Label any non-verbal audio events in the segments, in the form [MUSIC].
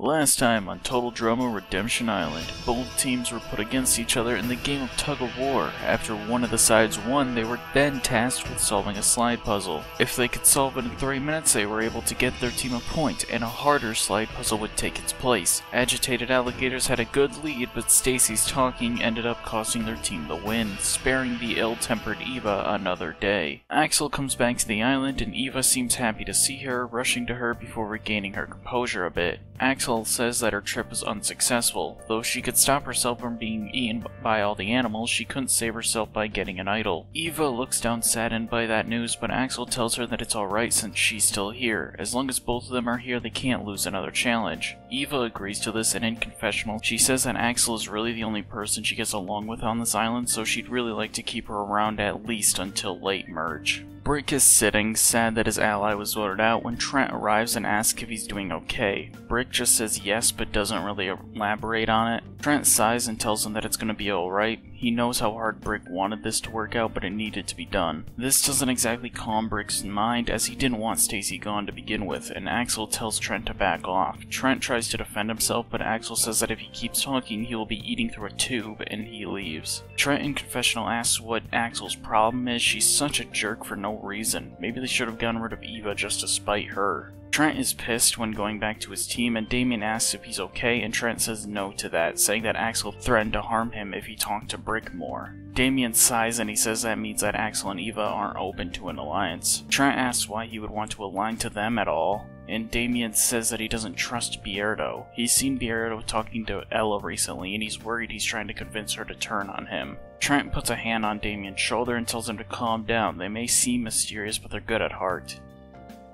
Last time on Total Drama Redemption Island, both teams were put against each other in the game of tug of war. After one of the sides won, they were then tasked with solving a slide puzzle. If they could solve it in 3 minutes, they were able to get their team a point, and a harder slide puzzle would take its place. Agitated Alligators had a good lead, but Stacy's talking ended up costing their team the win, sparing the ill-tempered Eva another day. Axel comes back to the island, and Eva seems happy to see her, rushing to her before regaining her composure a bit. Axel says that her trip was unsuccessful. Though she could stop herself from being eaten by all the animals, she couldn't save herself by getting an idol. Eva looks down saddened by that news, but Axel tells her that it's alright since she's still here. As long as both of them are here, they can't lose another challenge. Eva agrees to this, and in confessional, she says that Axel is really the only person she gets along with on this island, so she'd really like to keep her around at least until late merge. Brick is sitting, sad that his ally was voted out, when Trent arrives and asks if he's doing okay. Brick just says yes, but doesn't really elaborate on it. Trent sighs and tells him that it's gonna be alright. He knows how hard Brick wanted this to work out, but it needed to be done. This doesn't exactly calm Brick's mind, as he didn't want Stacy gone to begin with, and Axel tells Trent to back off. Trent tries to defend himself, but Axel says that if he keeps talking, he will be eating through a tube, and he leaves. Trent in confessional asks what Axel's problem is. She's such a jerk for no reason. Maybe they should have gotten rid of Eva just to spite her. Trent is pissed when going back to his team, and Damien asks if he's okay, and Trent says no to that, saying that Axel threatened to harm him if he talked to Brick more. Damien sighs and he says that means that Axel and Eva aren't open to an alliance. Trent asks why he would want to align to them at all, and Damien says that he doesn't trust Beardo. He's seen Beardo talking to Ella recently, and he's worried he's trying to convince her to turn on him. Trent puts a hand on Damien's shoulder and tells him to calm down. They may seem mysterious, but they're good at heart.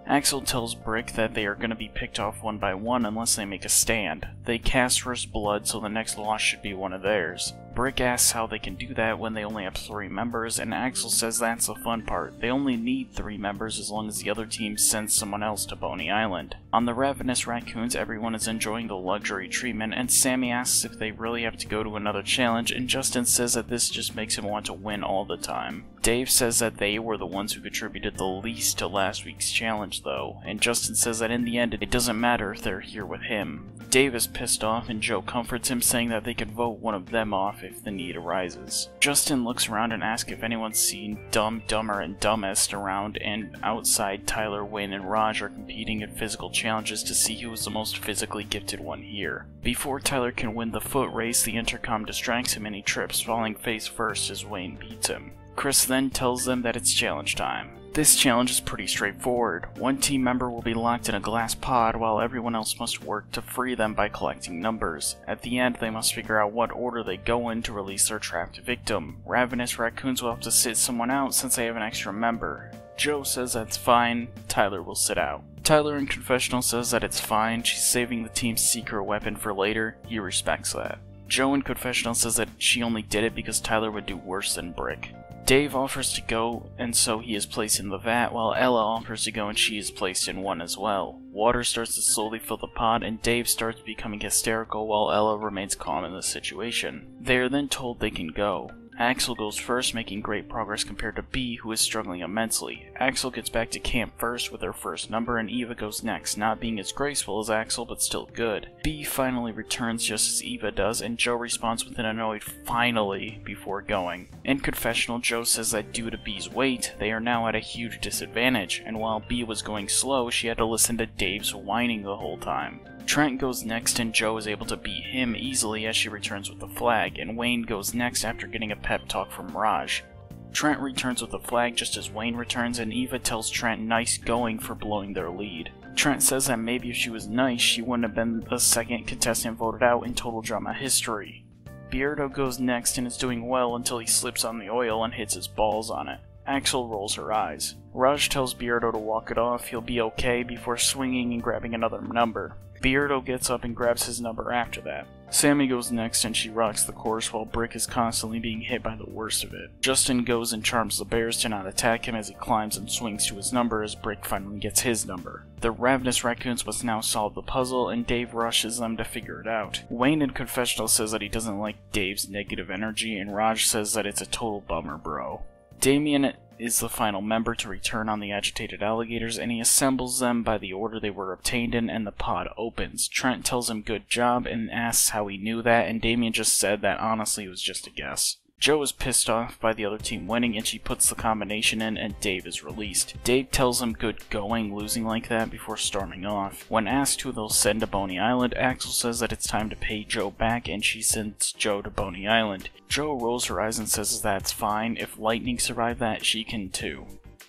Axel tells Brick that they are going to be picked off one by one unless they make a stand. They cast first blood, so the next loss should be one of theirs. Brick asks how they can do that when they only have three members, and Axel says that's the fun part. They only need three members as long as the other team sends someone else to Boney Island. On the Ravenous Raccoons, everyone is enjoying the luxury treatment, and Sammy asks if they really have to go to another challenge, and Justin says that this just makes him want to win all the time. Dave says that they were the ones who contributed the least to last week's challenge, though, and Justin says that in the end it doesn't matter if they're here with him. Dave is pissed off, and Jo comforts him, saying that they could vote one of them off if the need arises. Justin looks around and asks if anyone's seen Dumb, Dumber, and Dumbest around, and outside Tyler, Wayne, and Raj are competing in physical challenges to see who is the most physically gifted one here. Before Tyler can win the foot race, the intercom distracts him and he trips, falling face first as Wayne beats him. Chris then tells them that it's challenge time. This challenge is pretty straightforward. One team member will be locked in a glass pod while everyone else must work to free them by collecting numbers. At the end, they must figure out what order they go in to release their trapped victim. Ravenous raccoons will have to sit someone out since they have an extra member. Jo says that's fine, Tyler will sit out. Tyler in confessional says that it's fine, she's saving the team's secret weapon for later, he respects that. Jo in confessional says that she only did it because Tyler would do worse than Brick. Dave offers to go, and so he is placed in the vat, while Ella offers to go and she is placed in one as well. Water starts to slowly fill the pot, and Dave starts becoming hysterical while Ella remains calm in the situation. They are then told they can go. Axel goes first, making great progress compared to B, who is struggling immensely. Axel gets back to camp first with her first number, and Eva goes next, not being as graceful as Axel, but still good. B finally returns just as Eva does, and Jo responds with an annoyed finally before going. In confessional, Jo says that due to B's weight, they are now at a huge disadvantage, and while B was going slow, she had to listen to Dave's whining the whole time. Trent goes next and Jo is able to beat him easily as she returns with the flag, and Wayne goes next after getting a pep talk from Raj. Trent returns with the flag just as Wayne returns, and Eva tells Trent nice going for blowing their lead. Trent says that maybe if she was nice, she wouldn't have been the second contestant voted out in Total Drama history. Beardo goes next and is doing well until he slips on the oil and hits his balls on it. Axel rolls her eyes. Raj tells Beardo to walk it off, he'll be okay, before swinging and grabbing another number. Beardo gets up and grabs his number after that. Sammy goes next and she rocks the course while Brick is constantly being hit by the worst of it. Justin goes and charms the bears to not attack him as he climbs and swings to his number as Brick finally gets his number. The ravenous raccoons must now solve the puzzle and Dave rushes them to figure it out. Wayne in confessional says that he doesn't like Dave's negative energy and Raj says that it's a total bummer bro. Damien is the final member to return on the agitated alligators, and he assembles them by the order they were obtained in, and the pod opens. Trent tells him good job and asks how he knew that, and Damien just said that honestly it was just a guess. Jo is pissed off by the other team winning and she puts the combination in and Dave is released. Dave tells him good going losing like that before storming off. When asked who they'll send to Boney Island, Axel says that it's time to pay Jo back and she sends Jo to Boney Island. Jo rolls her eyes and says that's fine, if Lightning survived that, she can too.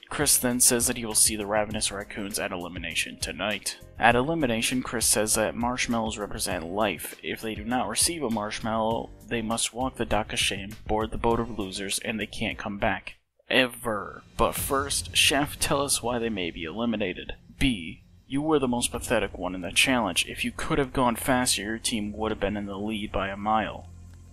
Chris then says that he will see the Ravenous Raccoons at Elimination tonight. At Elimination, Chris says that marshmallows represent life. If they do not receive a marshmallow, they must walk the dock of shame, board the boat of losers, and they can't come back. Ever. But first, Chef, [LAUGHS] tell us why they may be eliminated. B. You were the most pathetic one in the challenge. If you could have gone faster, your team would have been in the lead by a mile.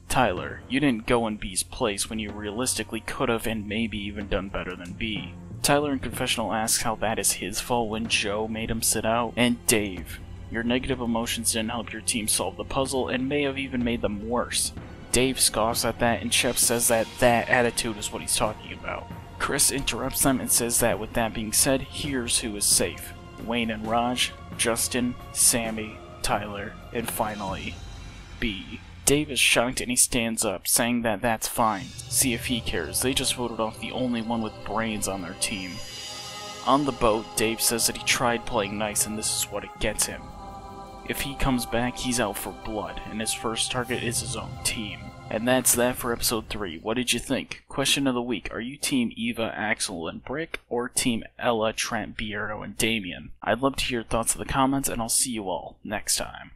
Tyler, you didn't go in B's place when you realistically could have and maybe even done better than B. Tyler in confessional asks how that is his fault when Jo made him sit out. And Dave, your negative emotions didn't help your team solve the puzzle and may have even made them worse. Dave scoffs at that and Chef says that that attitude is what he's talking about. Chris interrupts them and says that with that being said, here's who is safe. Wayne and Raj, Justin, Sammy, Tyler, and finally, B. Dave is shocked and he stands up, saying that that's fine. See if he cares. They just voted off the only one with brains on their team. On the boat, Dave says that he tried playing nice and this is what it gets him. If he comes back, he's out for blood, and his first target is his own team. And that's that for episode 3. What did you think? Question of the week Are you Team Eva, Axel, and Brick, or Team Ella, Trent, Beardo, and Damien? I'd love to hear your thoughts in the comments, and I'll see you all next time.